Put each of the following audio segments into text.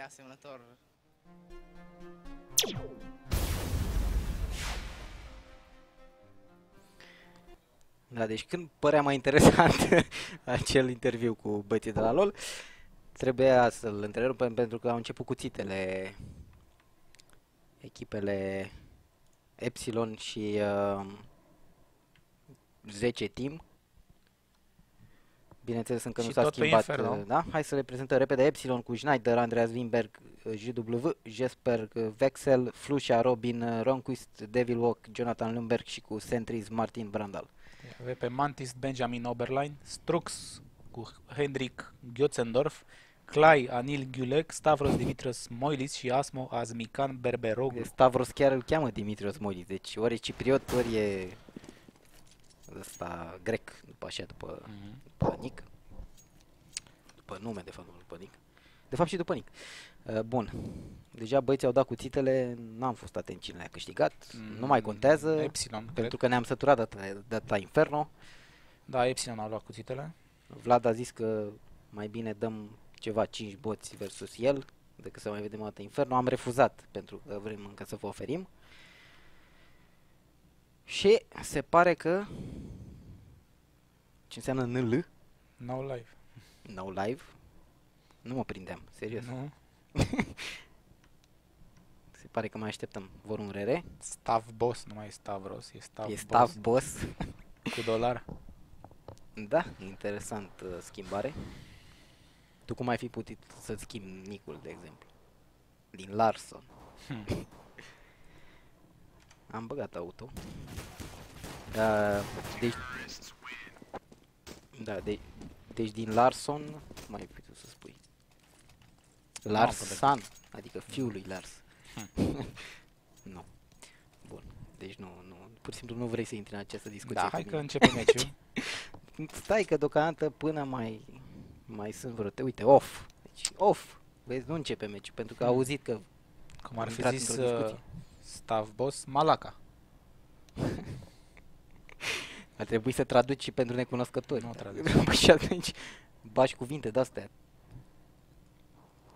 e asemănător. Da, deci când părea mai interesant acel interviu cu băieții de la LOL, trebuia să-l întrerupem pentru că au început cuțitele echipele Epsilon și uh, 10 team. Bineînțeles încă Și nu s-a tot pe schimbat, Inferno. uh, da? Hai să le prezentăm repede Epsilon cu Schneider, Andreas Wimberg, uh, JW, Jesper uh, Vexel, Flusha, Robin uh, Ronquist, Devil Walk, Jonathan Lundberg și cu Sentries Martin Brandal. Avem pe Mantis Benjamin Oberlein, Strux cu Hendrik Götzendorf, Clay Anil Gulek, Stavros Dimitrios Moilis și Asmo Azmican Berberoglu. Stavros chiar îl cheamă Dimitrios Molis, deci ori e cipriot, ori e ăsta grec, după așa, după, Mhm. După Nick. După nume, de fapt, nu după Nick. De fapt și după Nick. Uh, bun. Deja băieții au dat cuțitele, n-am fost atent cine le-a câștigat, nu mai Mm, contează, Epsilon, cred. pentru că ne-am săturat de data, de data Inferno. Da, Epsilon a luat cuțitele. Vlad a zis că mai bine dăm ceva 5 boți versus el decât să mai vedem o dată Inferno. Am refuzat pentru că vrem încă să vă oferim. Și se pare că ce înseamnă NL, No live. no live, nu mă prindeam, serios. Nu? Se pare că mai așteptăm. Vor un RR, Stav Boss, nu mai e Stavros, e Stav e Boss staff boss. cu dolar. Da, interesant uh, schimbare. Tu cum ai fi putut să-ți schimbi nicul, de exemplu? Din Larson. Hmm. Am băgat auto. Uh, deci... Da, de, deci din Larson, cum ai putut să spui? N-am Larsan, adică fiul lui Lars. Hmm. nu. Bun. Deci nu, nu, pur și simplu nu vrei să intri în această discuție. Da, cu hai că mine. începe meciul. Stai că deocamdată până mai mai sunt vreo, te uite, off. Deci off. Vezi, nu începe meciul, pentru că a Hmm. auzit că Cum ar Am fi intrat zis într-o uh, discuție. Stav Boss, Malaca. ar trebui să traduci și pentru necunoscători. Nu traduc. Păi și atunci bași cuvinte de-astea.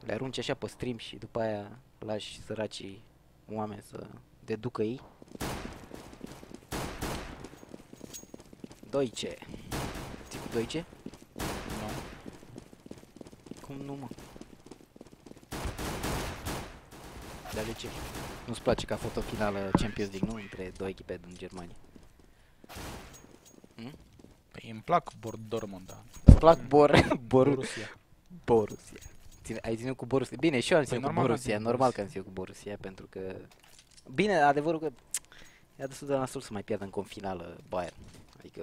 Le arunci așa pe stream și după aia lași săracii oameni să deducă ei. Doice. Ții cu Doice? Nu. Cum nu, mă? Dar de ce? Nu-ți place ca fotofinală Champions League, nu? Între două echipe din Germania. Păi îmi plac Bor Dortmund, da. Îți plac Bor... Bor... Borussia. Borussia. Ține, ai ținut cu Borussia. Bine, și eu am Păi ținut cu normal că am Borussia. ținut cu Normal că Borussia. am ținut cu Borussia, pentru că... Bine, adevărul că e destul de nasol să mai pierdă încă în finală Bayern. Adică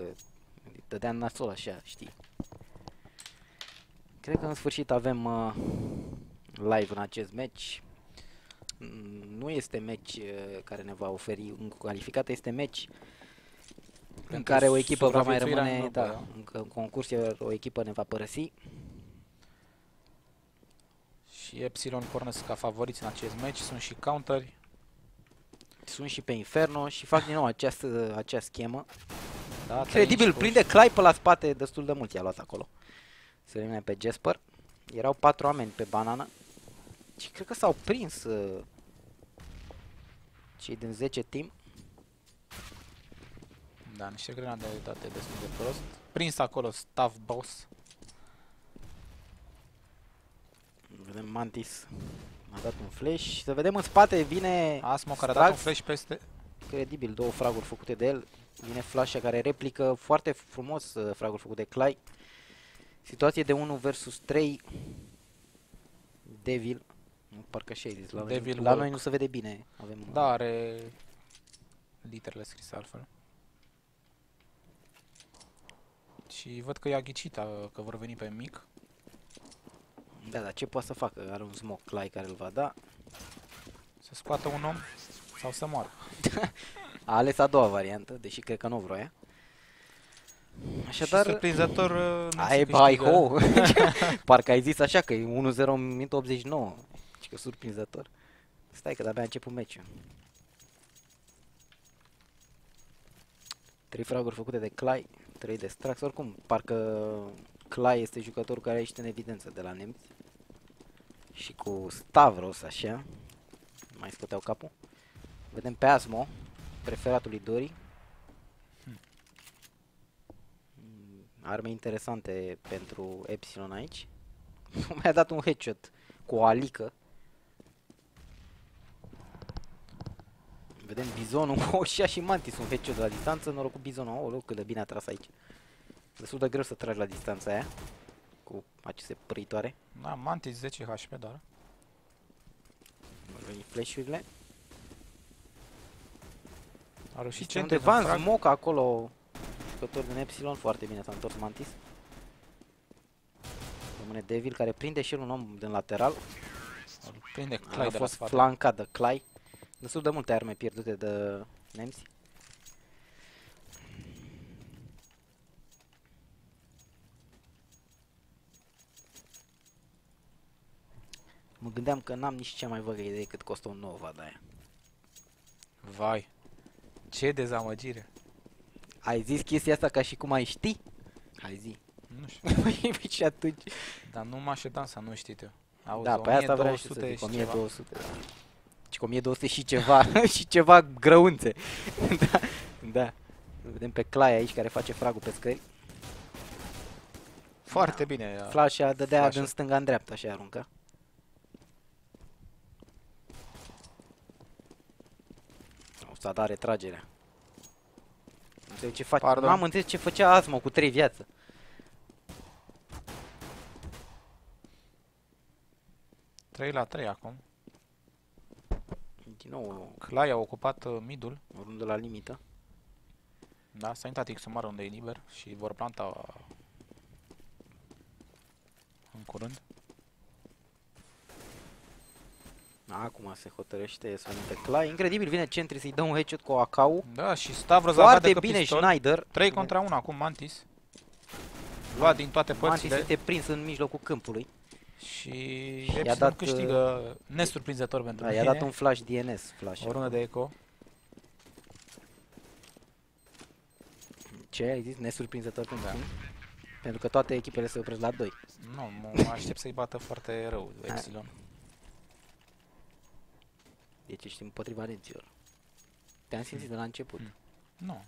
îi dădea nasol așa, știi. Cred că în sfârșit avem uh, live în acest match. Mm, Nu este match uh, care ne va oferi un calificat, este match în Pentru care o echipă va mai supraviețuirea rămâne, în da, grupă, încă în concurs, iar o echipă ne va părăsi. Și Epsilon pornesc ca favoriți în acest match. Sunt și counteri. Sunt și pe Inferno și fac din nou această, acea schemă. Da, Credibil, trei prinde Clay pe la spate destul de mult i-a luat acolo. Să elimine pe Jasper. Erau patru oameni pe banană. Și cred că s-au prins uh, cei din 10 team. Da, niște grenade date destul de prost. Prins acolo Stav Boss. Vedem Mantis a dat un flash. Să vedem în spate vine Asmo care a dat un Strax. flash peste... Incredibil, două fraguri făcute de el. Vine flash care replică foarte frumos uh, fragul făcut de Clay. Situație de 1 versus 3. Devil. Nu, Parcă așa ai zis. La, Devil noi, la Walk. noi nu se vede bine. Avem, uh, Da, are literele scrise altfel. Și văd că i-a ghicit uh, că vor veni pe mic. Da, dar ce poate să facă? Are un smoke Clay care îl va da. Să scoată un om sau să moară. A ales a doua variantă, deși cred că nu vroia. Așadar, și surprinzător uh, nu ai se bai câștigă. ho! Parcă ai zis așa că e 1-0 în minutul 89. Și că surprinzător. Stai că de-abia a început meciul. Trei fraguri făcute de Clay, trei de Strax. Oricum, parcă Clay este jucătorul care a ieșit în evidență de la nemți. și cu Stavros, așa. Nu Mai scoteau capul. Vedem pe Asmo, preferatul lui Dori. Mm, Arme interesante pentru Epsilon aici. Mi-a dat un headshot cu o alică. Vedem bizonul, o și și mantis un headshot de la distanță, noroc cu bizonul, oh, cât de bine a tras aici. Destul de greu să tragi la distanța aia, cu aceste prăitoare. Da, Mantis 10 HP doar. Vor veni flash-urile. A reușit Și centru undeva de în frag. smoke acolo, jucător din Epsilon, foarte bine s-a întors Mantis. Rămâne Devil care prinde și el un om din lateral. Îl Prinde A Clay de la fost spate. flancat de Clay. Destul de multe arme pierdute de nemți. Mă gândeam că n-am nici cea mai văgă idee cât costă un Nova de aia. Vai. Ce dezamăgire. Ai zis chestia asta ca și cum ai ști? Hai zi. Nu știu. Păi și atunci. Dar nu mă așteptam să nu știi tu. Auzi, da, pe asta vreau și să 1200 zic, și ceva. 1200. da. Și cu 1200 și ceva, și ceva grăunțe. da, da. Vedem pe Clay aici care face fragul pe scări. Foarte bine. a- Flash-a dădea Flash-ul. din stânga în dreapta și arunca. O să da retragerea. Nu înțeleg ce face. Pardon. N-am înțeles ce făcea Asmo cu 3 viață. Trei la 3 acum. Din nou, Clay a ocupat uh, midul. o rundă la limită. Da, s-a intrat Xumar unde e liber și vor planta în curând. Acum se hotărăște să vină pe Clay. Incredibil, vine Centri să-i dă un headshot cu AKU. Da, și Stavros a luat Foarte de bine pistol. Schneider. 3 contra 1 acum Mantis. Luat din toate Mantis părțile este prins în mijlocul câmpului. Și i-a Epsilon dat, câștigă nesurprinzător pentru Da, mine. i-a dat un flash DNS. Flash. o rundă de eco. Ce ai zis? Nesurprinzător pentru Da. tine? Pentru că toate echipele se opresc la 2. Nu, mă mă aștept să-i bată foarte rău Epsilon. Deci ești împotriva renților. Te-am simțit de la început. Mm. Nu.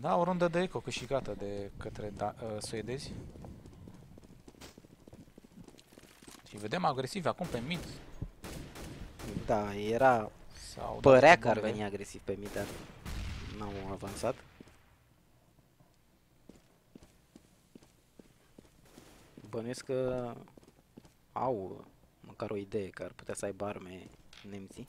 Da, o rundă de eco câștigată de către da, uh, suedezi. Și vedem agresiv acum pe mid. Da, era... Sau Părea că ar veni agresiv pe mid, dar n-au avansat. Bănuiesc că au măcar o idee că ar putea să aibă arme nemții.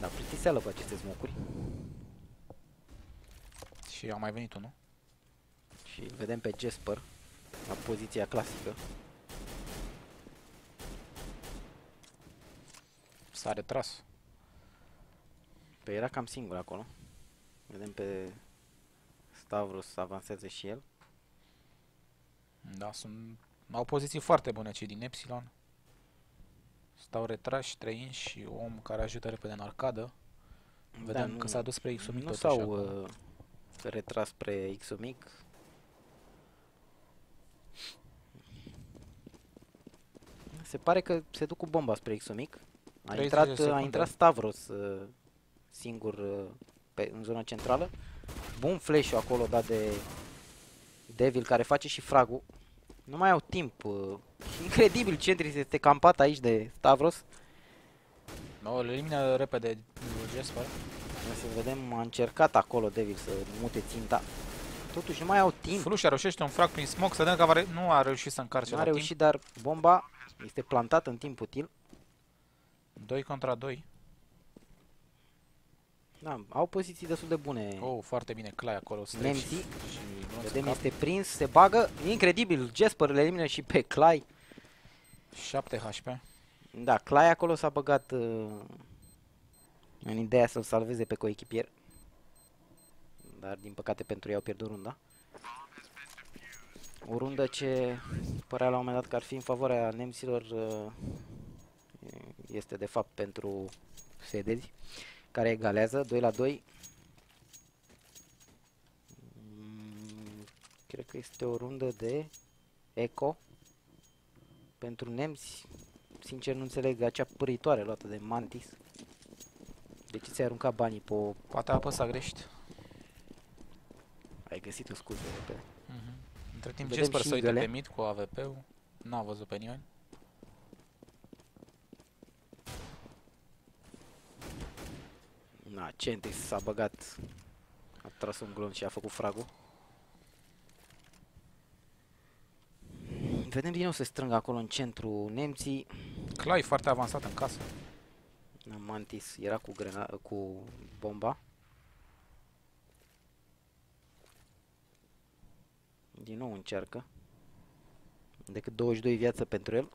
Da, plictiseală cu aceste smocuri. Și a mai venit unul. Și îl vedem pe Jasper la poziția clasică. S-a retras. Pe era cam singur acolo. Vedem pe Stavros să avanseze și el. Da, sunt... Au poziții foarte bune cei din Epsilon. Stau retrași, trăini și om care ajută repede în arcadă. Vedem că s-a dus spre Xumic Da, Nu totuși s-au acum. uh, retras spre Xumic. Se pare că se duc cu bomba spre Xumic. A 30 de intrat, a secunde. intrat Stavros uh, singur uh, pe, în zona centrală. Bun flash acolo dat de Devil care face și fragul. Nu mai au timp. Uh, incredibil Centris este campat aici de Stavros. No, îl elimină repede lui Jasper. Să vedem, a încercat acolo Devil să mute ținta. Totuși nu mai au timp. Flușa reușește un frag prin smoke, să vedem că va re- nu a reușit să încarce Nu a la reușit, dar bomba este plantată în timp util. timp. 2 contra 2. Da, au poziții destul de bune. Oh, foarte bine, Clay acolo. Slash Nemții. Și Nuț în Vedem, cap. este prins, se bagă. Incredibil, Jasper le elimină și pe Clay. 7 HP. Da, Clay acolo s-a băgat uh, în ideea să-l salveze pe coechipier. Dar din păcate pentru ei au pierdut runda. O rundă ce părea la un moment dat că ar fi în favoarea nemților uh, este de fapt pentru suedezi, care egalează 2 la 2. Mm, Cred că este o rundă de eco pentru nemți. Sincer nu înțeleg acea pâritoare luată de Mantis. De ce ți-ai aruncat banii pe o... Poate a apăsat greșit. Ai găsit o scuză repede. Mhm. Între timp Vedem Jesper și să uite găle. pe mid cu AVP-ul. N-a văzut pe nimeni. Na, Centis s-a băgat. A tras un glonț și a făcut fragul. Vedem din nou se strâng acolo în centru nemții. Clay foarte avansat în casă. Na, Mantis era cu, grena cu bomba. Din nou încearcă. Decât 22 viață pentru el.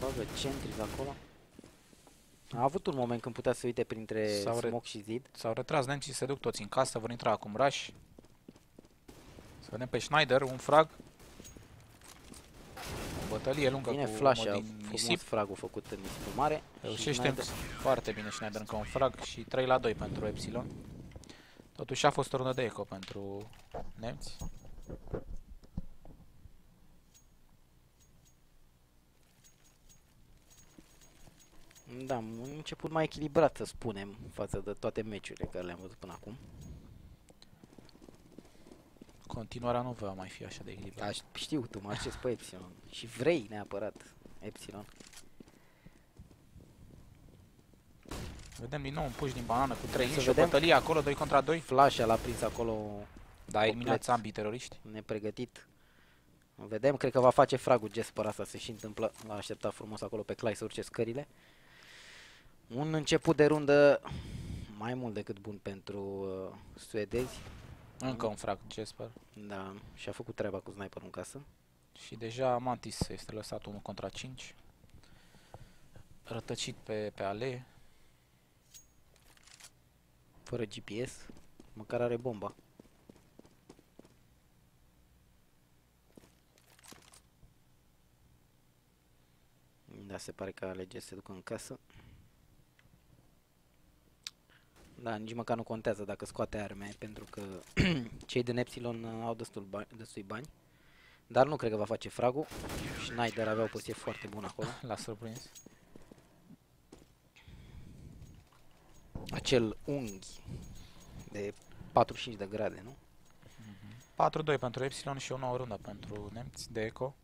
Bagă centris acolo. A avut un moment când putea să uite printre S-au re- smoke și zid. S-au retras nemții, se duc toți în casă, vor intra acum rush. Să vedem pe Schneider, un frag. O bătălie lungă Vine cu flash omul din frumos nisip. fragul făcut în nisipul mare. și Reușește Schneider- foarte bine Schneider încă un frag și 3 la 2 pentru Epsilon. Totuși a fost o rundă de eco pentru nemți. Da, un început mai echilibrat, să spunem, față de toate meciurile care le-am văzut până acum. Continuarea nu va mai fi așa de echilibrat. Aș, știu, tu marchezi pe Epsilon și vrei neapărat Epsilon. Vedem din nou un push din banană cu 3 Să și o vedem. bătălie acolo, 2 contra 2. Flash l-a prins acolo Da, a eliminat complet. ambii teroriști. nepregătit. Vedem, cred că va face fragul Jesper asta se și întâmplă. L-a așteptat frumos acolo pe Clay să urce scările. Un început de rundă mai mult decât bun pentru uh, suedezi. Încă un frag Jesper. Da, și-a făcut treaba cu sniperul în casă. Și deja Mantis este lăsat 1 contra 5. Rătăcit pe, pe ale. Fără GPS, măcar are bomba. Da, se pare că alege să se ducă în casă. Da, nici măcar nu contează dacă scoate arme, pentru că cei din Epsilon uh, au destul bani, destui bani. Dar nu cred că va face fragul. Schneider avea o poziție foarte bună acolo. L-a surprins. Acel unghi de 45 de grade, nu? 4-2 pentru Epsilon și o nouă rundă pentru nemți de eco.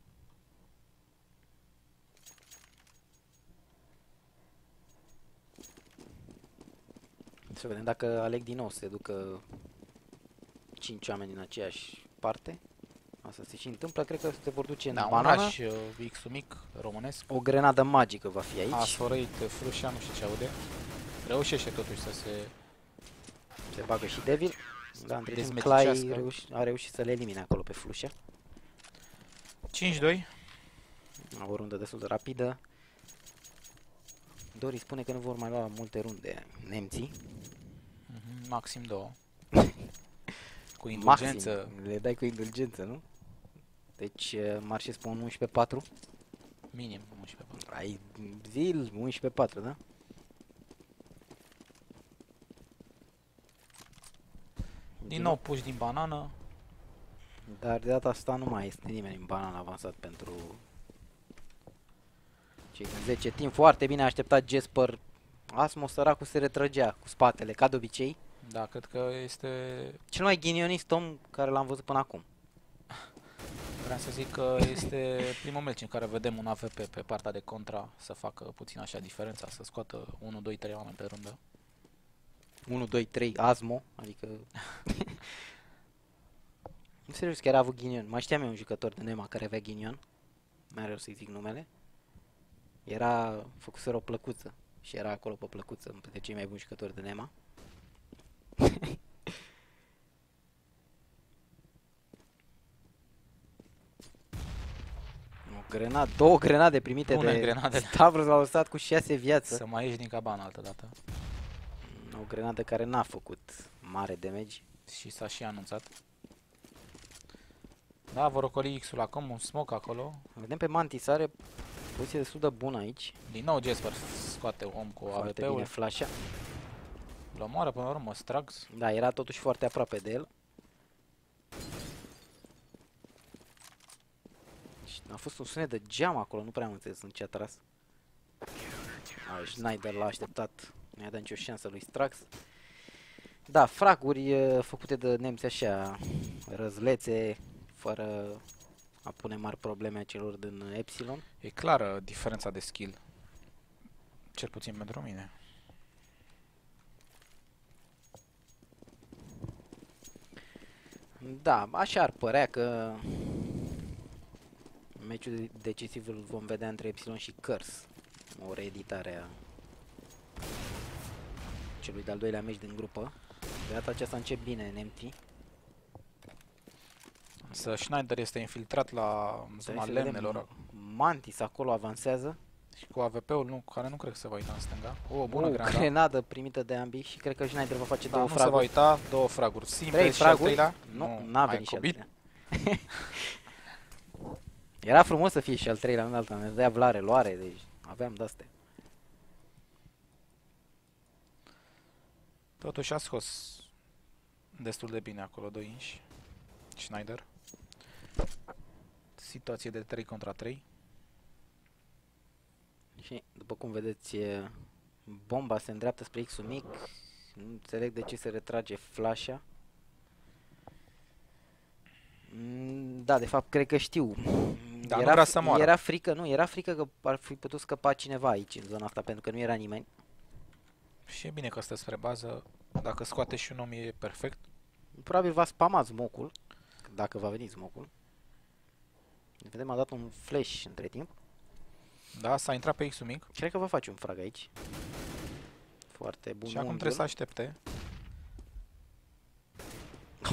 Să vedem dacă aleg din nou să se ducă 5 oameni din aceeași parte. Asta se și întâmplă, cred că se vor duce în Da, un banană. rush uh, x mic românesc. O grenadă magică va fi aici. A sfărăit uh, Frușa, nu știu ce aude. Reușește totuși să se... Se bagă și Devil. Da, între timp Dezmeticească. Clay reuși, a reușit să le elimine acolo pe Flușa. 5-2. O rundă destul de rapidă. Dori spune că nu vor mai lua multe runde nemții. Mhm, Maxim 2. Cu indulgență. Maxim. Le dai cu indulgență, nu? Deci uh, marșezi pe un 11-4. Minim 11 4. Ai zil 11-4, da? Din nou puși din banană. Dar de data asta nu mai este nimeni în banan avansat pentru cei din 10 timp. Foarte bine a așteptat Jesper. Asmo săracul se retrăgea cu spatele, ca de obicei. Da, cred că este... Cel mai ghinionist om care l-am văzut până acum. Vreau să zic că este primul meci în care vedem un AVP pe partea de contra să facă puțin așa diferența, să scoată 1, 2, 3 oameni pe rundă. 1, 2, 3, Asmo, adică... în serios, chiar a avut ghinion. Mai știam eu un jucător de Nema care avea ghinion. Mai rău să-i zic numele. Era, făcuseră o plăcuță. Și era acolo pe plăcuță, între cei mai buni jucători de Nema. o grenadă, două grenade primite Bune de grenadele. Stavros l-au lăsat cu 6 viață. Să mai ieși din cabană altă dată. O grenadă care n-a făcut mare damage. Și s-a și anunțat. Da, vor ocoli X-ul acum, un smoke acolo. Vedem pe Mantis, are poziție destul de bună aici. Din nou Jasper scoate om cu Foarte bine AWP-ul. flasha. Îl omoară până la urmă, Strags. Da, era totuși foarte aproape de el. Și a fost un sunet de geam acolo, nu prea am înțeles în ce a tras. A, Schneider l-a așteptat, nu i-a dat nicio șansă lui Strax. Da, fraguri eh, făcute de nemți așa, răzlețe, fără a pune mari probleme celor din Epsilon. E clară diferența de skill. Cel puțin pentru mine. Da, așa ar părea că meciul decisiv îl vom vedea între Epsilon și Curse. O reeditare a celui de-al doilea meci din grupă. De data aceasta încep bine în MT. Însă Schneider este infiltrat la zona Să vedem, lemnelor Mantis acolo avansează. Și cu AVP-ul nu, care nu cred că se va uita în stânga. O, bună o granada. grenadă primită de ambii și cred că Schneider va face Da, două nu se va fraguri. uita, două fraguri simple Trei și al fraguri? treilea. Nu, n-a mai venit și al cubit. treilea. Era frumos să fie și al treilea în alta, ne dea vlare, luare, deci aveam de-astea. Totuși a scos destul de bine acolo, 2 inși. Schneider. Situație de 3 contra 3. Și, după cum vedeți, e, bomba se îndreaptă spre X-ul mic. Nu înțeleg de ce se retrage flasha. Mm, Da, de fapt, cred că știu. Da, nu vrea fri- să moară. Era frică, nu, era frică că ar fi putut scăpa cineva aici, în zona asta, pentru că nu era nimeni. Și e bine că stă spre bază. Dacă scoate și un om e perfect. Probabil va spama smocul, dacă va veni smocul. Vedem, a dat un flash între timp. Da, s-a intrat pe X-ul mic. Cred că va face un frag aici. Foarte bun și acum unghiul. trebuie să aștepte.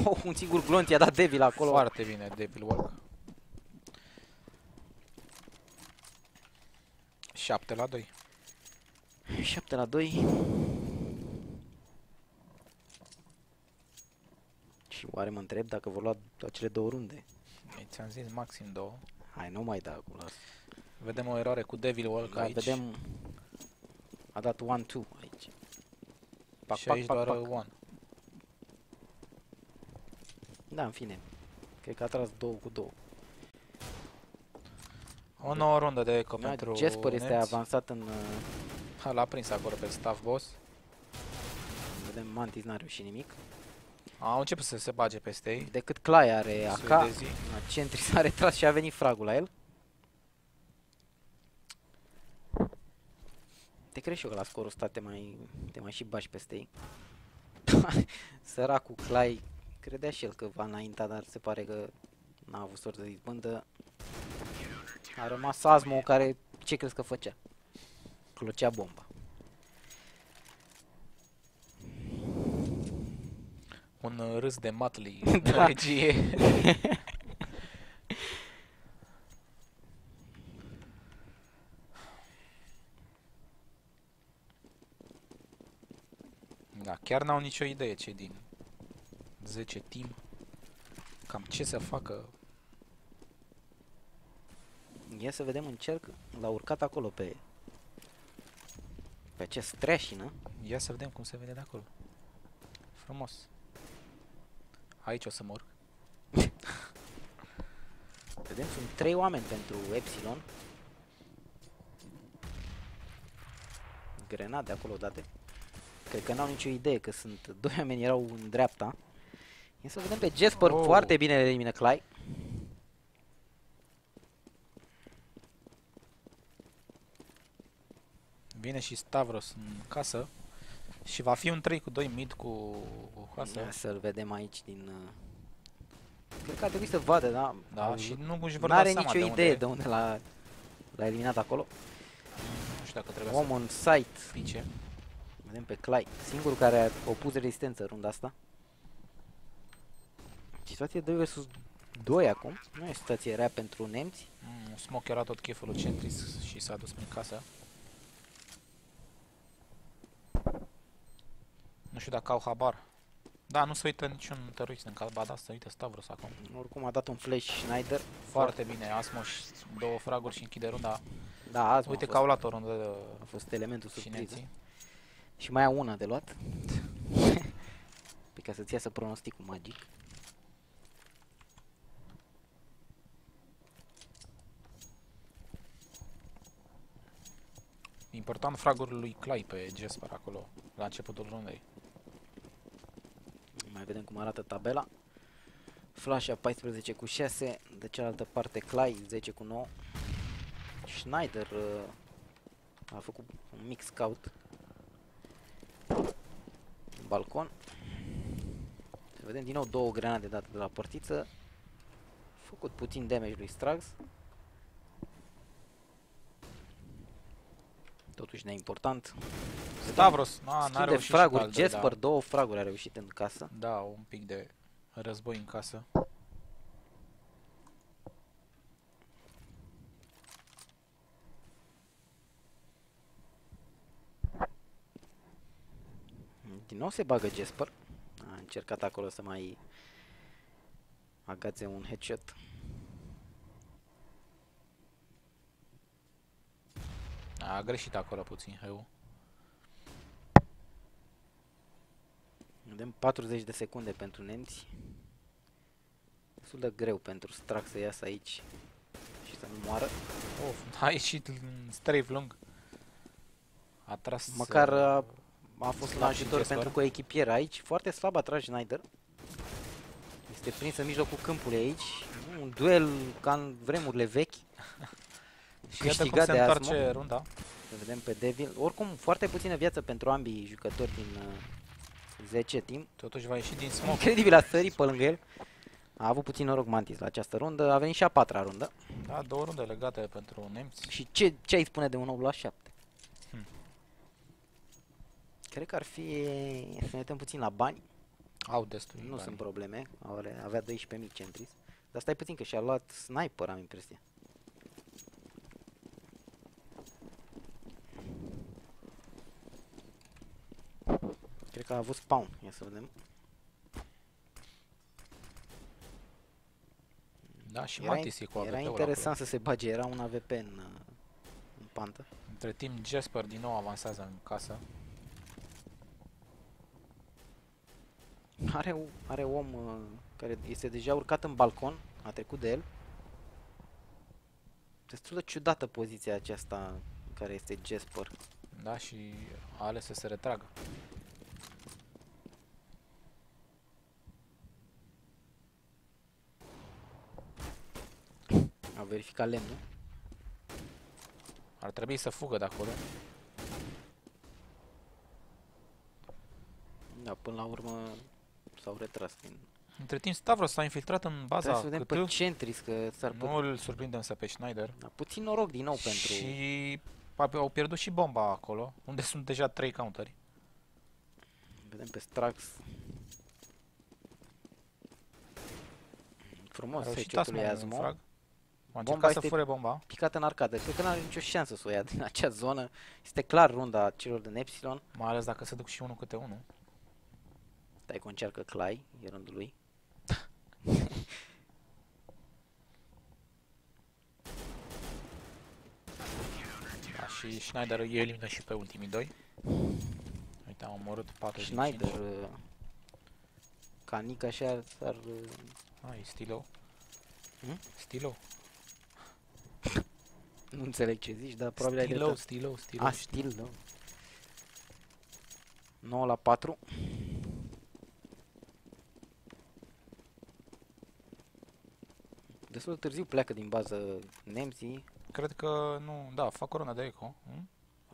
Oh, un singur glonț i-a dat Devil acolo. Foarte bine, Devil Walk. 7 la 2. 7 la 2. Și oare mă întreb dacă vor lua acele două runde? Ei, Ți-am zis maxim 2. Hai, nu mai da acum. Las. Vedem o eroare cu Devil Walk Da, aici. vedem. A dat 1-2 aici. Pac, și pac, aici pac, doar pac. one. Da, în fine. Cred că a tras 2 cu 2. O nouă rundă de eco Da, pentru Jasper este nemți. avansat în... uh, Ha, L-a prins acolo pe staff boss. Vedem, Mantis n-a reușit nimic. Au început să se bage peste ei. Decât Clay are AK. Suedezii. La centri s-a retras și a venit fragul la el. Te crezi și eu că la scorul ăsta te mai, te mai și bași peste ei. Săracul Clay credea și el că va înainta, dar se pare că n-a avut sort de izbândă. A rămas Asmo care ce crezi că făcea? Clocea bomba. Un uh, râs de Matley Da. în regie. Da, chiar n-au nicio idee cei din 10 team. Cam ce să facă. Ia să vedem încerc. L-a urcat acolo pe pe acest treașină. Ia să vedem cum se vede de acolo. Frumos. Aici o să mor. Vedem, sunt trei oameni pentru Epsilon. Grenade acolo date. Cred că n-au nicio idee că sunt doi oameni erau în dreapta. Ia să vedem pe Jasper, Oh. foarte bine le elimină Clay. Vine și Stavros în casă. Și va fi un 3 cu 2 mid cu casă. Ia să-l vedem aici din... uh, Cred că ar trebui să vadă, da? Da, și nu își vor N-are da seama nicio de idee unde de unde l-a l-a eliminat acolo. Nu știu dacă trebuie Om să în site. pice. Vedem pe Clay, singurul care a opus rezistență runda asta. Situație 2 vs 2 acum. Nu e o situație rea pentru nemți. Mm, Smoke era tot cheful lui Centris și s-a dus prin casă. Nu știu dacă au habar Da, nu se uită niciun terorist în calba da, se uită Stavros acum. Oricum a dat un flash Schneider. Foarte bine, Asmoș, două fraguri și închide runda. Da, azi Uite a că fost, au luat o rundă de a fost elementul surpriză. Șineții. Și mai au una de luat. Pe ca să-ți iasă pronosticul magic. Important fragul lui Clay pe Jesper acolo, la începutul rundei. Mai vedem cum arată tabela. Flasha 14 cu 6, de cealaltă parte Clay 10 cu 9. Schneider uh, a făcut un mic scout în balcon. Să vedem din nou două grenade date de la portiță. A făcut puțin damage lui Strags. Totuși neimportant. Stavros, na, Schimb n-a de reușit și fraguri, pe al doilea. Jesper, două fraguri a reușit în casă. Da, un pic de război în casă. Din nou se bagă Jesper. A încercat acolo să mai agațe un headshot. A greșit acolo puțin, heu. Vedem 40 de secunde pentru nemți. Destul de greu pentru Strax să iasă aici și să nu moară. Of, a ieșit în strafe lung. A tras... Măcar uh, a, a fost un slab și ajutor Jesper. pentru coechipier aici. Foarte slab a tras Schneider. Este prins în mijlocul câmpului aici. Un duel ca în vremurile vechi. și iată cum câștigat se de întoarce Asmo. runda. Să vedem pe Devil. Oricum, foarte puțină viață pentru ambii jucători din uh, 10 timp. Totuși va ieși din smoke. Incredibil, a sărit pe lângă el. A avut puțin noroc Mantis la această rundă. A venit și a patra rundă. Da, două runde legate pentru nemți. Și ce, ce ai spune de un 8 la 7? Hmm. Cred că ar fi să ne uităm puțin la bani. Au destui Nu bani. sunt probleme. Are, avea 12.000 centris. Dar stai puțin că și-a luat sniper, am impresia. Cred că a avut spawn. Ia să vedem. Da, și Era, Matis e cu era AWP-ul interesant să se bage, era un AVP în, uh, în pantă. acolo. Între timp, Jasper din nou avansează în casă. Are, u- are om uh, care este deja urcat în balcon, a trecut de el. Destul de ciudată poziția aceasta în care este Jesper. Da, și a ales să se retragă. A verificat lemnul. Ar trebui să fugă de acolo. Da, până la urmă s-au retras din... Între timp, Stavros s-a infiltrat în Trebuie baza să vedem pe cât Centris că s-ar Nu putea... îl surprinde însă pe Schneider. Da, puțin noroc din nou pentru... Și a- au pierdut și bomba acolo, unde sunt deja 3 counteri. Vedem pe Strax. Frumos Au reușit headshot-ul lui Asmo un Asmo. frag. A Bomba încercat să este- fure bomba. Picat în arcadă. Cred că n-are nicio șansă să o ia din acea zonă. Este clar runda celor din Epsilon. Mai ales dacă se duc și unul câte unul. Stai că o încearcă Clay, e rândul lui. Da, și Schneider îi elimină și pe ultimii doi. Uite, au omorât 4 Schneider, uh, Canic așa ar... uh, Ah, e stilo. Hmm? Stilo. Nu înțeleg ce zici, dar probabil ai Stilo, dreptate. stilo, stilo. A, stil, da. 9 la 4. Destul de târziu pleacă din bază nemții. Cred că nu, da, fac corona de eco. Hmm?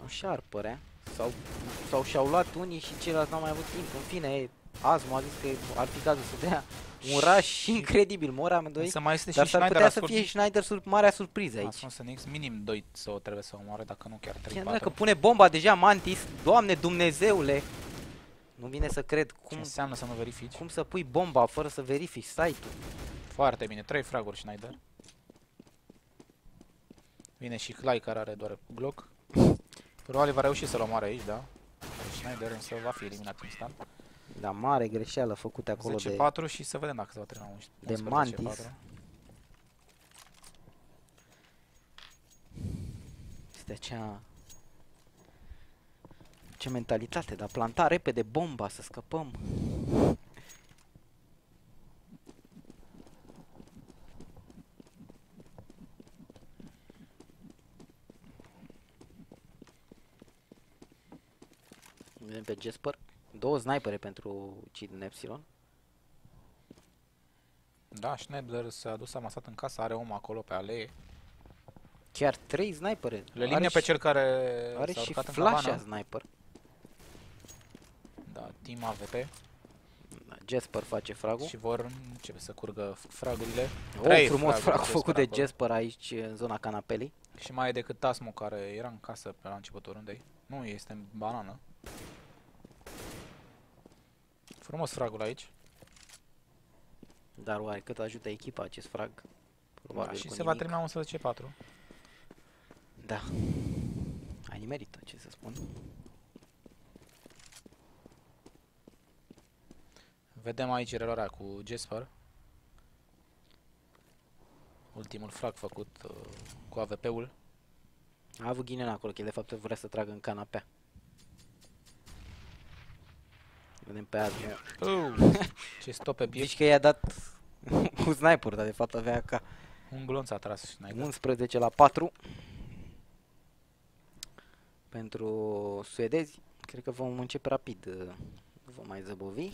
Așa ar părea. Sau, sau și-au luat unii și ceilalți n-au mai avut timp. În fine, Asmo a zis că ar fi cazul să dea un rush incredibil. Mor amândoi. Însă mai este Dar și s-ar Schneider putea să ascult- fie Schneider sur marea surpriză aici. Ascuns în X, minim 2 să o trebuie să omoare, dacă nu chiar 3 Chiar 4 dacă pune bomba deja Mantis, Doamne Dumnezeule! Nu vine să cred Ce cum, înseamnă să nu verifici? cum să pui bomba fără să verifici site-ul. Foarte bine, 3 fraguri Schneider. Vine și Clay care are doar Glock. Probabil va reuși să-l omoare aici, da? Schneider însă va fi eliminat instant. Da, mare greșeală făcută acolo de... 10-4 și să vedem dacă se va termina 11 de 11-4. Mantis. Este acea... Ce mentalitate, dar planta repede bomba să scăpăm. Vedem pe Jesper. Două snipere pentru Cid în Epsilon. Da, Schneider s-a dus amasat în casă, are om acolo pe alee. Chiar trei snipere. Le linie pe și, cel care are s-a și urcat în flash cabană. sniper. Da, Team AVP. Da, Jesper face fragul. Și vor începe să curgă f- fragurile. Oh, Trei frumos fraguri frag de făcut de acolo. Jesper aici în zona canapelei. Și mai e decât Tasmo care era în casă pe la începutul rundei. Nu, este în banană. Frumos fragul aici. Dar oare cât ajută echipa acest frag? Da, Probabil și cu se va nimic. termina 11-4. Da. Ai nimerit ce să spun. Vedem aici reluarea cu Jesper. Ultimul frag făcut uh, cu AVP-ul. A avut ghinen acolo, că el de fapt vrea să tragă în canapea. Vedem pe azi. Uh, ce stop pe piept. Zici că i-a dat cu sniper, dar de fapt avea ca Un glonț a tras Schneider. 11 la 4 pentru suedezi. Cred că vom începe rapid. uh, Vom mai zăbovi.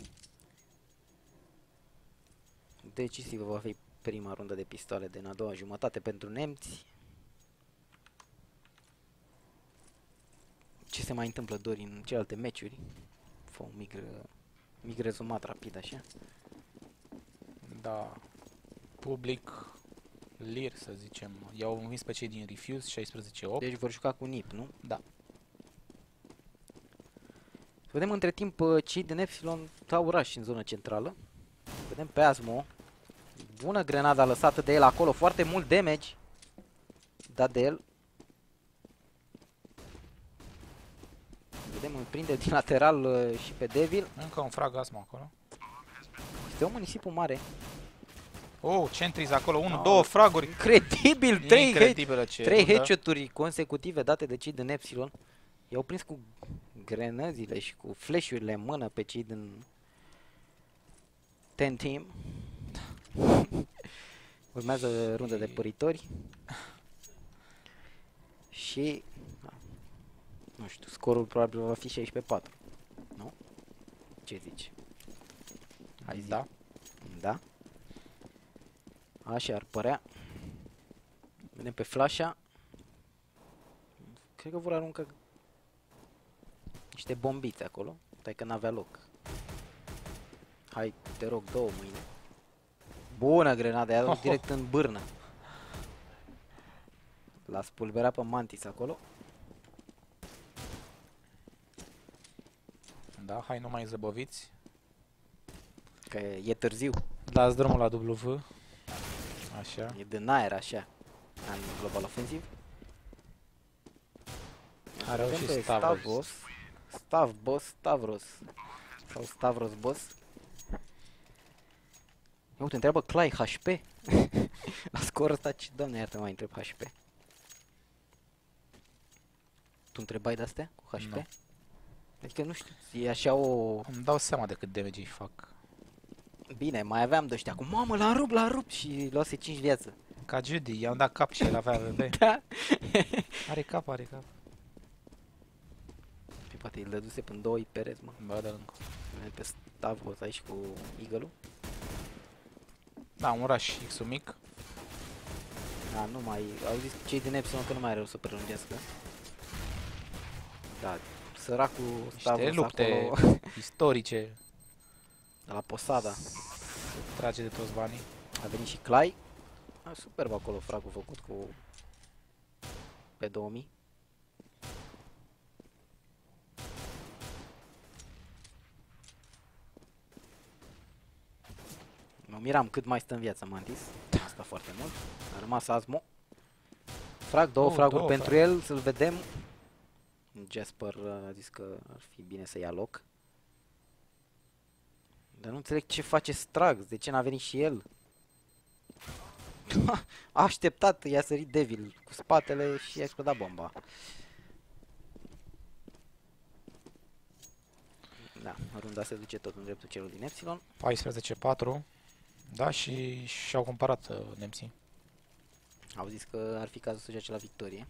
Decisivă va fi prima rundă de pistoale din a doua jumătate pentru nemți. Ce se mai întâmplă, Dori, în celelalte meciuri? Fă un mic, re- mic rezumat rapid, așa. Da. Public Lir, să zicem. I-au învins pe cei din Refuse 16-8. Deci vor juca cu NIP, nu? Da. Vedem între timp uh, cei din Epsilon dau oraș în zona centrală. Vedem pe Asmo. Bună grenada lăsată de el acolo, foarte mult damage. Dat de el. Vedem, îl prinde din lateral uh, și pe Devil. Încă un frag Asmo acolo. Este un municipul mare. Oh, centriz acolo, 1, Ah. 2 fraguri. Incredibil! 3 head, Incredibilă ce trei rundă. headshot-uri consecutive date de cei din Epsilon. I-au prins cu grenăzile și cu flash-urile în mână pe cei din Ten Team. Urmează runda de Și- păritori. Și da, nu știu, scorul probabil va fi 16-4. Nu? Ce zici? Hai zi. Da. Da. Așa ar părea. Vedem pe flasha. Cred că vor arunca niște bombițe acolo. Stai că n-avea loc. Hai, te rog, două mâine. Bună grenada, i-a dat direct în bârnă. L-a spulberat pe Mantis acolo. Da, hai nu mai zăboviți. Că e târziu. Dați drumul la W. Așa. E din aer așa. În Global Offensive. A reușit Vedem pe Stavros. Stavros. Stav boss, Stavros. Sau Stavros boss. Ia uite, întreabă Clay HP. La scorul ăsta, ce, doamne iartă mai întreb HP. Tu întrebai de-astea cu HP? Nu. Adică nu știu, e așa o... Îmi dau seama de cât damage îi fac. Bine, mai aveam de ăștia cu mamă, l-a rupt, l-a rupt și luase 5 viață. Ca Judy, i-am dat cap și el avea AVP. Da. Are cap, are cap. Păi poate îl dăduse până două perez, mă. Bă, dă încă. Vedem Pe Stavros aici cu Eagle-ul. Da, un rush x mic. Da, nu mai... Au zis cei din Epsilon că nu mai are rău să prelungească. Da, săracul Stavros Niște lupte acolo istorice. de la Posada. Trage de toți banii. A venit și Clay. A, superb acolo fragul făcut cu... Pe 2000. Mă miram cât mai stă în viață Mantis. Asta foarte mult. A rămas Asmo. Frag, două Oh, fraguri două pentru fraguri. el, să-l vedem. Jasper uh, a zis că ar fi bine să ia loc. Dar nu înțeleg ce face Strax, de ce n-a venit și el? a așteptat, i-a sărit Devil cu spatele și i-a explodat bomba. Da, runda se duce tot în dreptul celor din Epsilon. 14-4. Da, și și-au comparat uh, nemții. Au zis că ar fi cazul să joace la victorie.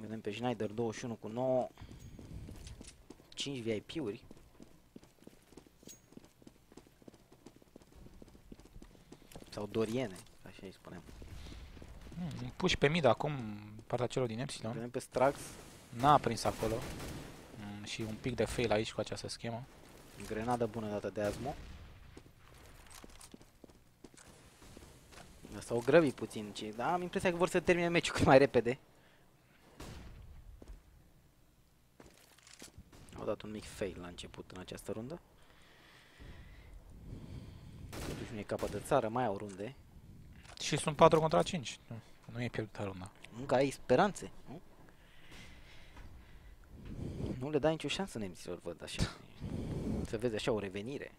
Vedem pe Schneider 21 cu 9 5 VIP-uri Sau Doriene, așa îi spunem Hmm, puși pe mid acum partea celor din Epsilon. Vedem pe Strax N-a prins acolo. Mm, și un pic de fail aici cu această schemă. Grenadă bună dată de Asmo S-au grăbit puțin, ci, da, am impresia că vor să termine meciul cât mai repede. Dat un mic fail la început în această rundă. Totuși nu e capăt de țară, mai au runde. Și sunt 4 contra 5. Nu, nu e pierdută runda. Încă ai speranțe, nu? Nu le dai nicio șansă nemților, văd așa. Să vezi așa o revenire.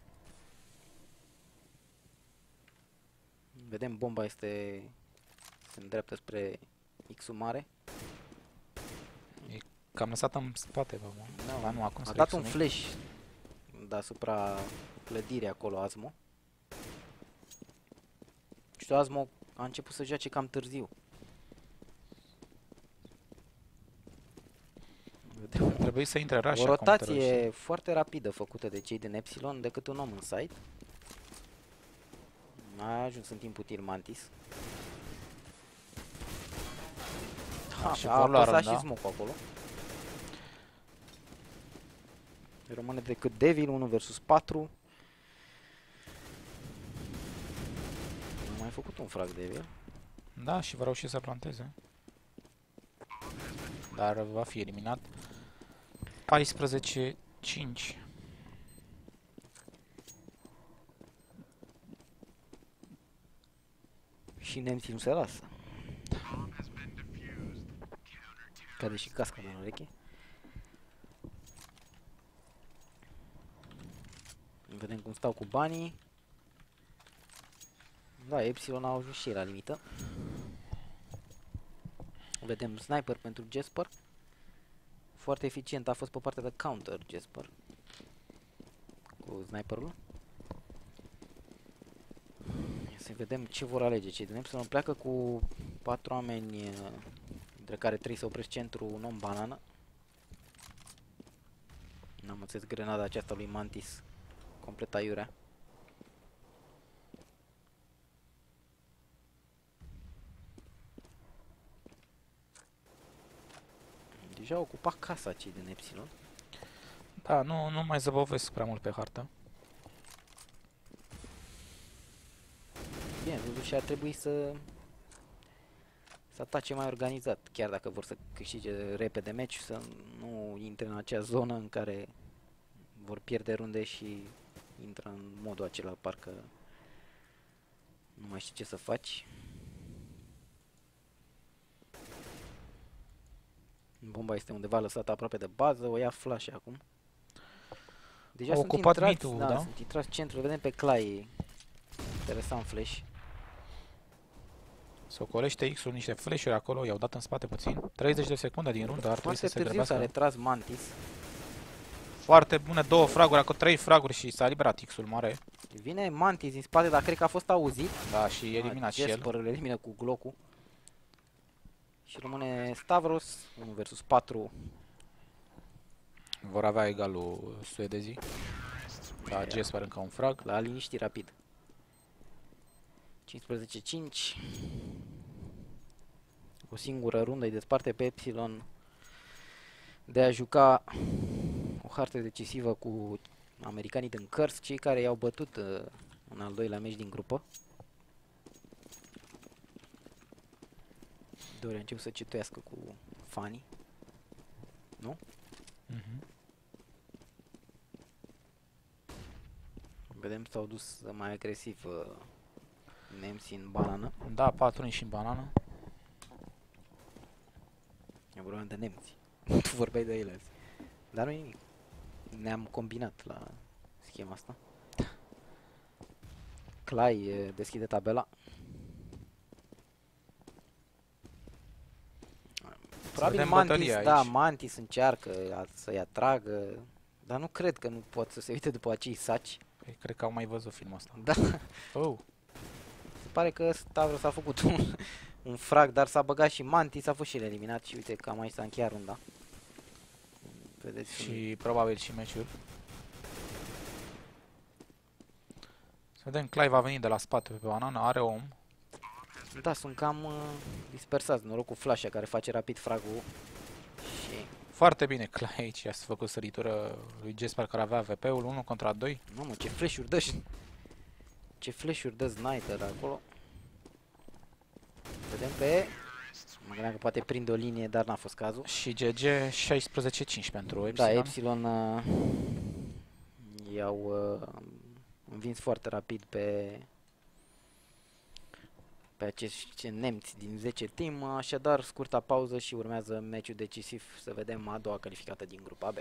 Vedem bomba este se îndreaptă spre X-ul mare. Cam lăsat în spate, bă, mă. Da, Ba nu, acum a spre dat X-ul un mic. flash deasupra clădirii acolo Asmo. Și Asmo a început să joace cam târziu. Vedem Trebuie să intre Rush o acum, rotație foarte rapidă făcută de cei din Epsilon decât un om în site. A ajuns în timp util Mantis. Ha, și a vor lua apăsat runda. și smoke acolo. Rămâne decât Devil 1 vs 4. A mai făcut un frag Devil. Da, și va reuși să planteze. Dar va fi eliminat. 14-5. Și nemții nu se lasă. Cade și casca din ureche. Vedem cum stau cu banii. Da, Epsilon a ajuns și ei la limită. Vedem sniper pentru Jasper. Foarte eficient a fost pe partea de counter Jasper. Cu sniperul. Ia să vedem ce vor alege cei din Epsilon. Pleacă cu patru oameni, eh, dintre care trei să opresc centru, un om banană. N-am înțeles grenada aceasta lui Mantis. Complet aiurea. Deja au ocupat casa cei din Epsilon. Da, nu, nu mai zăbovesc prea mult pe hartă. Bine, totuși ar trebui să să atace mai organizat, chiar dacă vor să câștige repede meci, să nu intre în acea zonă în care vor pierde runde și intră în modul acela, parcă nu mai știi ce să faci. Bomba este undeva lăsată aproape de bază, o ia flash acum. Deja Au sunt ocupat intrați, mid-ul, da, da? sunt intrați centru, vedem pe Clay. Interesant flash. Se ocolește X-ul niște flash-uri acolo, i-au dat în spate puțin. 30 de secunde din rundă, ar trebui Foarte să se târziu s-a grăbească. retras Mantis. Foarte bune, două fraguri, acolo trei fraguri și s-a eliberat X-ul mare. Vine Mantis din spate, dar cred că a fost auzit. Da, și eliminat și el. Jasper îl elimină cu Glock-ul. Și rămâne Stavros, 1 vs 4. Vor avea egalul suedezii. Da, Ia. Jesper încă un frag. La liniști rapid. 15-5. O singură rundă îi desparte pe Epsilon de a juca o hartă decisivă cu americanii din Cărs, cei care i-au bătut uh, în al doilea meci din grupă. Dori a început să cetuiască cu fanii. Mhm. Vedem s-au dus mai agresiv uh, nemții în banană. Da, patru și în banană. E vorba de nemți. tu vorbeai de ele azi. Dar nu nimic. Ne-am combinat la schema asta. Clay eh, deschide tabela. Probabil vedem Mantis, bătălia da, aici. Mantis încearcă a- să-i atragă, dar nu cred că nu pot să se uite după acei saci. Păi, cred că au mai văzut filmul ăsta. Da, Oh, se pare că Stavros a făcut un, un frag, dar s-a băgat și Mantis, a fost și el eliminat și uite cam aici s-a încheiat runda. Vedeți și... și probabil și meciul. Să vedem, Clive a venit de la spate pe banană, are om. Da, sunt cam uh, dispersați, noroc cu flasha care face rapid fragul și... Foarte bine, Clive aici a făcut săritură lui Jesper care avea VP-ul, 1 contra 2. Mamă, ce flash-uri dă și... Ce flash-uri dă Sniper acolo. Vedem pe... Mă gândeam că poate prinde o linie, dar n-a fost cazul. Și GG 16-5 pentru Epsilon. Da, Epsilon uh, i-au uh, învins foarte rapid pe pe acești nemți din 10 team, așadar scurta pauză și urmează meciul decisiv să vedem a doua calificată din grupa B.